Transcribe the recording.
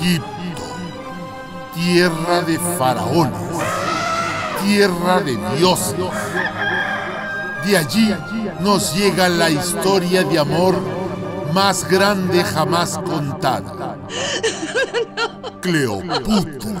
Egipto, tierra de faraones, tierra de dioses. De allí nos llega la historia de amor más grande jamás contada. Cleopatra